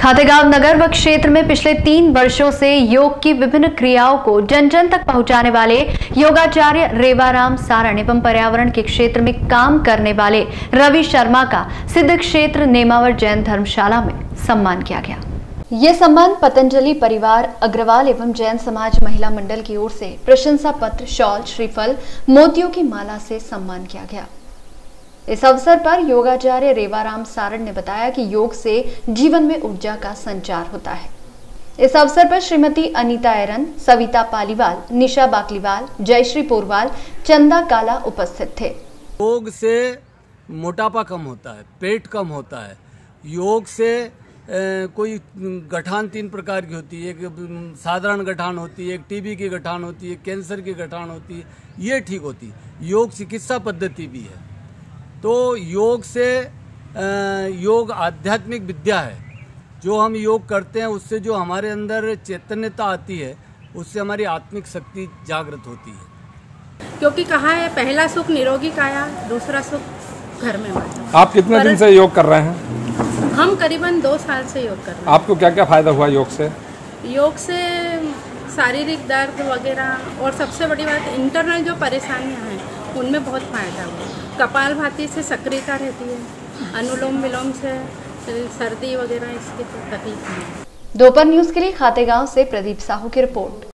खातेगांव नगर व क्षेत्र में पिछले तीन वर्षों से योग की विभिन्न क्रियाओं को जन जन तक पहुँचाने वाले योगाचार्य रेवाराम सारण एवं पर्यावरण के क्षेत्र में काम करने वाले रवि शर्मा का सिद्ध क्षेत्र नेमावर जैन धर्मशाला में सम्मान किया गया। ये सम्मान पतंजलि परिवार अग्रवाल एवं जैन समाज महिला मंडल की ओर से प्रशंसा पत्र शॉल, श्रीफल, मोतियों की माला से सम्मान किया गया। इस अवसर पर योगाचार्य रेवाराम सारण ने बताया कि योग से जीवन में ऊर्जा का संचार होता है। इस अवसर पर श्रीमती अनीता एरन सविता पालीवाल, निशा बाकलीवाल, जयश्री पोरवाल, चंदा काला उपस्थित थे। योग से मोटापा कम होता है, पेट कम होता है। योग से कोई गठान तीन प्रकार की होती है। एक साधारण गठान होती है, एक टीबी की गठान होती है कैंसर की गठान होती है, ये ठीक होती है। योग चिकित्सा पद्धति भी है। तो योग से योग आध्यात्मिक विद्या है। जो हम योग करते हैं उससे जो हमारे अंदर चैतन्यता आती है उससे हमारी आत्मिक शक्ति जागृत होती है। क्योंकि कहा है? पहला सुख निरोगी काया दूसरा सुख घर में माया। आप कितने दिन से योग कर रहे हैं? हम करीबन दो साल से योग कर रहे हैं। आपको क्या क्या फ़ायदा हुआ योग से? योग से शारीरिक दर्द वगैरह और सबसे बड़ी बात इंटरनल जो परेशानियाँ हैं उनमें बहुत फ़ायदा हुआ। कपाल भाती से सक्रियता रहती है, अनुलोम विलोम से सर्दी वगैरह, इसकी तो तकलीफ़ नहीं दोपहर न्यूज़ के लिए खातेगांव से प्रदीप साहू की रिपोर्ट।